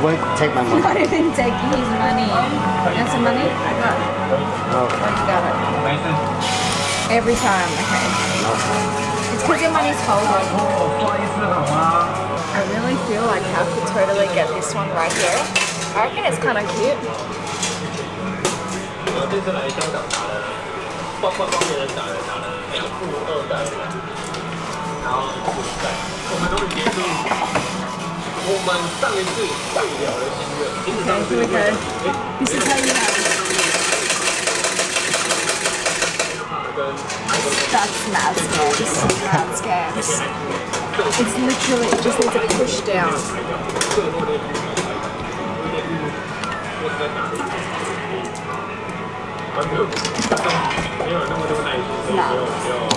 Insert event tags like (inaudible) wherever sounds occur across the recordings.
scared. It won't take my money. Not even taking his money. You have some money? I got it. No. Oh, you got it. Every time, okay. It's because your money's folded. I really feel like I could totally get this one right here. I reckon it's kind of cute. 我们终于结束我们上一次最聊的心愿，其实上次 Okay, here we go. This is how you have it. 跟 That's mad scams. Mad scams. It's literally, it just needs a push down.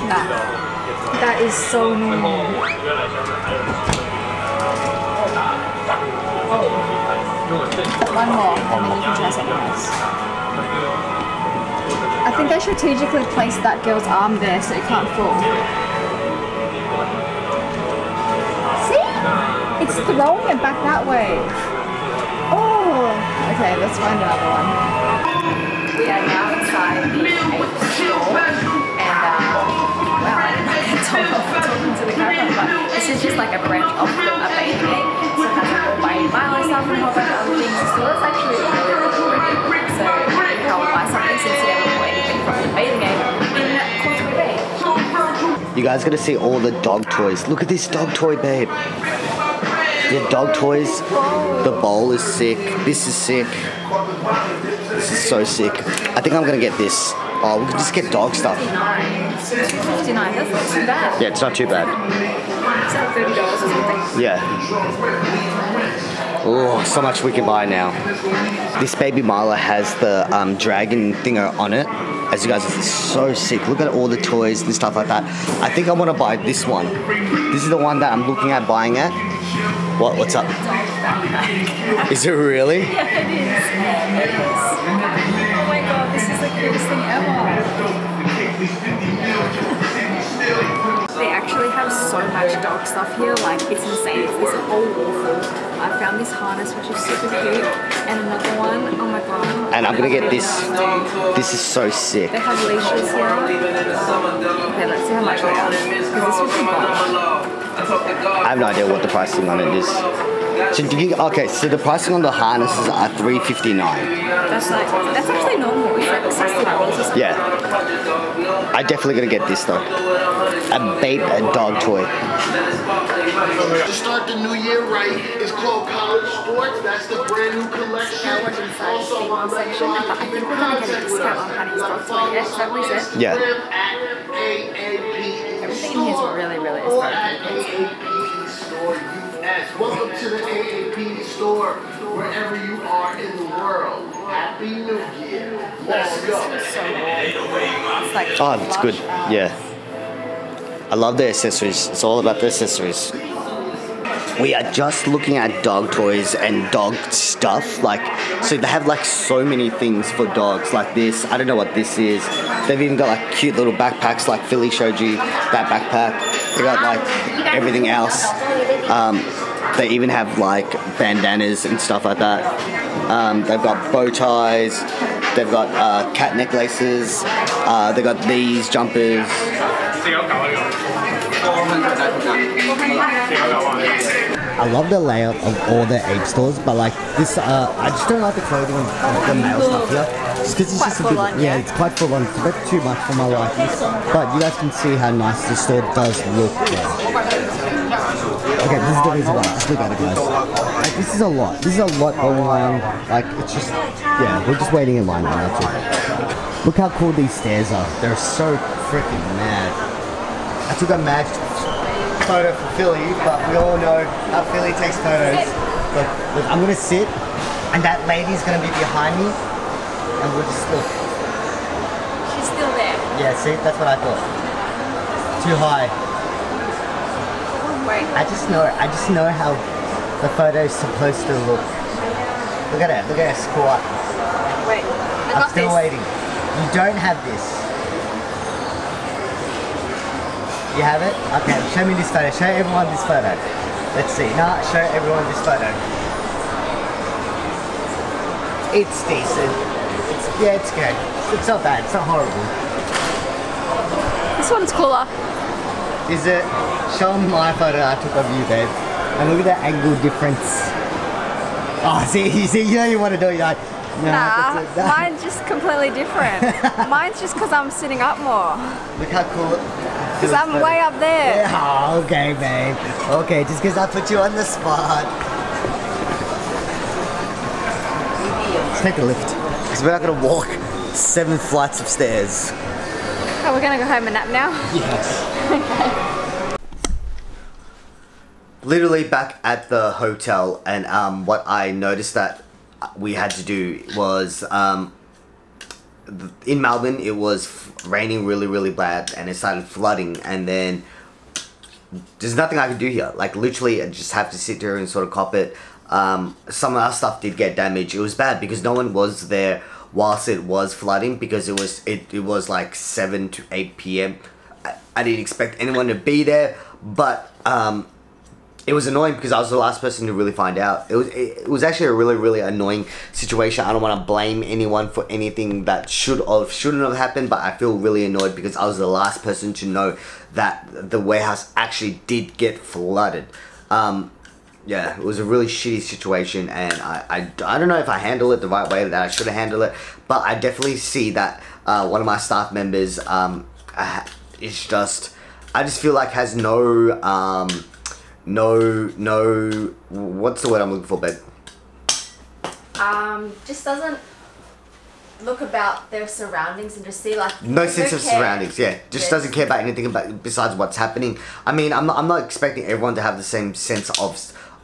Nah. That is so normal. One more, you can try something else. I think I strategically placed that girl's arm there so it can't fall. See? It's throwing it back that way. Oh! Okay, let's find another one. We are now of other things. The store is actually really, really pretty, so you can buy something since you never bought anything from the bathing ape in Causeway Bay. You guys gotta see all the dog toys. Look at this dog toy, babe. The dog toys. The bowl is sick. This is sick. This is so sick. I think I'm gonna get this. Oh, we can just get dog stuff. 59, that's not too bad. Yeah, it's not too bad. It's like $30 or something. Yeah. Oh, so much we can buy now. This baby Milo has the um, dragon thinger on it. As you guys, it's so sick. Look at all the toys and stuff like that. I think I want to buy this one. This is the one that I'm looking at buying at. What? What's up? Is it really? Yeah, it is. It is. Oh my god, this is the cutest thing ever. So much dog stuff here, like it's insane. It's this whole wall full. I found this harness which is super cute, and another one. Oh my god. And I'm gonna get this. This is so sick. They have leashes here. Okay, let's see how much they are. Because this would be fun. I have no idea what the pricing on it is. So do you, okay, so the pricing on the harnesses are three fifty nine. That's like that's actually normal. It's like sixty dollars. Yeah. I definitely gonna get this though. A BAPE a dog toy. To start the new year right, it's called College Sports. That's the brand new collection. I was inside the female section, but I think we're gonna get a discount on Honey's dog toy. Yes, is that what you said? Yeah. Everything in here is really, really Or expensive. At AAP Store US. Welcome to the AAP store, wherever you are in the world. Happy New Year. Let's go. Oh, it's good. Yeah. I love the accessories. It's all about the accessories. We are just looking at dog toys and dog stuff. Like, so they have like so many things for dogs, like this. I don't know what this is. They've even got like cute little backpacks, like Philly showed you that backpack. They got like everything else. Um, they even have like bandanas and stuff like that. Um, they've got bow ties. They've got uh, cat necklaces. Uh, they've got these jumpers. I love the layout of all the ape stores, but like this, uh, I just don't like the clothing of the male stuff here. Just because it's Quite just a bit, on, yeah, yeah. it's quite full on. It's a bit too much for my liking. But you guys can see how nice the store does look. There. Okay, this is the reason why. Just look at it, guys. Like this is a lot. This is a lot going on. Like it's just, yeah, we're just waiting in line now. It. Look how cool these stairs are. They're so freaking mad. I took a mad photo for Philly, but we all know how Philly takes photos. Look, look, I'm gonna sit, and that lady's gonna be behind me, and we'll just look. She's still there. Yeah, see, that's what I thought. Too high. Wait. I just know, I just know how the photo's supposed to look. Look at it, look at her squat. Wait. I I'm got still this. waiting. You don't have this. You have it? Okay, show me this photo. Show everyone this photo. Let's see. Nah, show everyone this photo. It's decent. It's, yeah, it's good. It's not bad. It's not horrible. This one's cooler. Is it? Show my photo I took of you, babe. And look at the angle difference. Oh, see, you (laughs) see, you know you want to do it. Like, nah, Nah, it. Nah. mine's just completely different. (laughs) mine's just because I'm sitting up more. Look how cool. Because I'm way up there. Yeah, okay, babe. Okay, just because I put you on the spot. Let's take a lift. Because we're not going to walk seven flights of stairs. Oh, we're gonna go home and nap now. Yes. okay. (laughs) Literally back at the hotel, and um, what I noticed that we had to do was um, in Melbourne, it was f- raining really, really bad, and it started flooding, and then there's nothing I can do here. Like literally, I just have to sit there and sort of cop it. Um, some of our stuff did get damaged. It was bad because no one was there whilst it was flooding because it was it, it was like seven to eight p.m. I, I didn't expect anyone to be there, but um, it was annoying because I was the last person to really find out. It was it, it was actually a really really annoying situation. I don't want to blame anyone for anything that should have shouldn't have happened, but I feel really annoyed because I was the last person to know that the warehouse actually did get flooded. Um, yeah, it was a really shitty situation, and I, I, I don't know if I handled it the right way that I should have handled it, but I definitely see that uh, one of my staff members um, uh, is just, I just feel like has no, um, no, no, what's the word I'm looking for, babe? Um, just doesn't look about their surroundings and just see like No sense of cares? surroundings, yeah. Just Yes. doesn't care about anything about besides what's happening. I mean, I'm not, I'm not expecting everyone to have the same sense of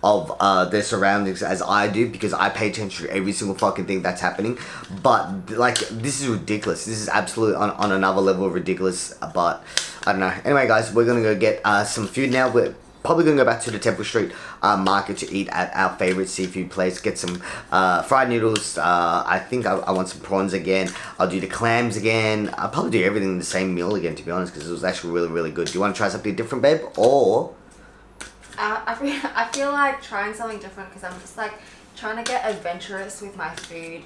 of uh, their surroundings as I do because I pay attention to every single fucking thing that's happening. But like, this is ridiculous. This is absolutely on, on another level of ridiculous. But I don't know. Anyway, guys, we're gonna go get uh, some food now. We're probably gonna go back to the Temple Street uh, market to eat at our favorite seafood place. Get some uh, fried noodles. Uh, I think I, I want some prawns again. I'll do the clams again. I'll probably do everything in the same meal again, to be honest, because it was actually really, really good. Do you want to try something different, babe? Or Uh, I feel, (laughs) I feel like trying something different because I'm just like trying to get adventurous with my food,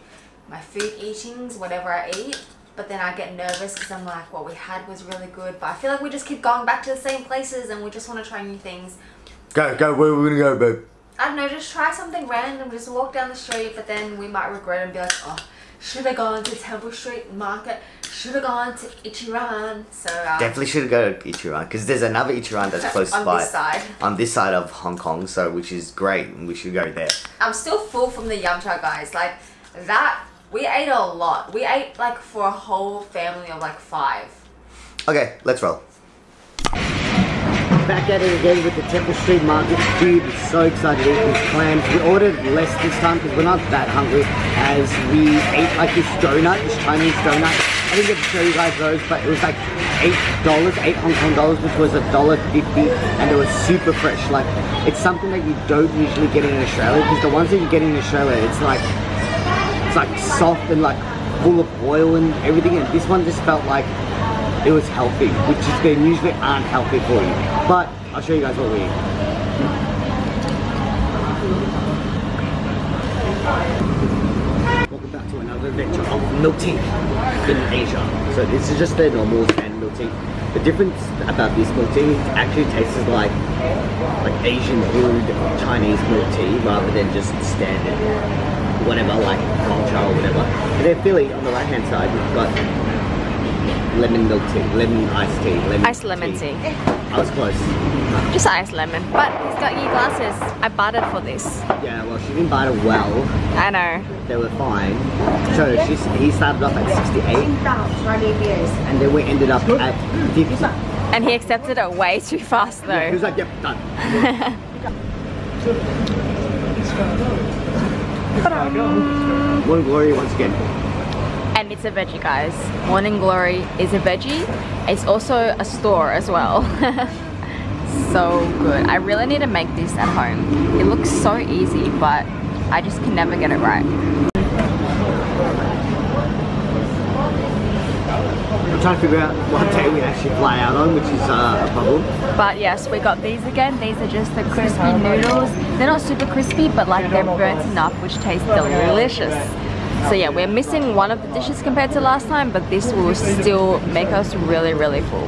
my food eatings, whatever I eat. But then I get nervous because I'm like, what we had was really good, but I feel like we just keep going back to the same places and we just want to try new things. go, go. Where we gonna go, babe? I don't know, just try something random, just walk down the street, but then we might regret and be like, oh, should have gone to Temple Street Market, should have gone to Ichiran. So, um, Definitely should go to Ichiran because there's another Ichiran that's (laughs) close on by this side. on this side of Hong Kong, so which is great, and we should go there. I'm still full from the yum cha guys. Like that, we ate a lot. We ate like for a whole family of like five. Okay, let's roll. Back at it again with the Temple Street Market. Dude, so excited to eat these clams. We ordered less this time because we're not that hungry as we ate like this donut, this Chinese donut. I didn't get to show you guys those, but it was like eight dollars, eight Hong Kong dollars, which was a dollar fifty, and it was super fresh. Like it's something that you don't usually get in Australia because the ones that you get in Australia, it's like it's like soft and like full of oil and everything, and this one just felt like it was healthy, which is they usually aren't healthy for you. But I'll show you guys what we eat. Welcome back to another adventure of milk tea in Asia. So this is just their normal standard milk tea. The difference about this milk tea it actually tastes like like Asian brewed Chinese milk tea rather than just standard whatever like culture or whatever. And then Philly on the right hand side we've got lemon milk tea, lemon iced tea, lemon Iced lemon tea. I was close. Just iced lemon. But he's got e glasses. I bartered for this. Yeah, well she didn't buy it well. I know. They were fine. So he started off at 68 and then we ended up at 50. And he accepted it way too fast though. He was like, yep, done. (laughs) One glory once again. And it's a veggie guys. Morning Glory is a veggie. It's also a store as well. (laughs) so good. I really need to make this at home. It looks so easy but I just can never get it right. trying to figure out what day we actually fly out on, which is uh, a problem. But yes, we got these again. These are just the crispy noodles. They're not super crispy, but like they're burnt enough, which tastes delicious. So yeah, we're missing one of the dishes compared to last time, but this will still make us really, really full.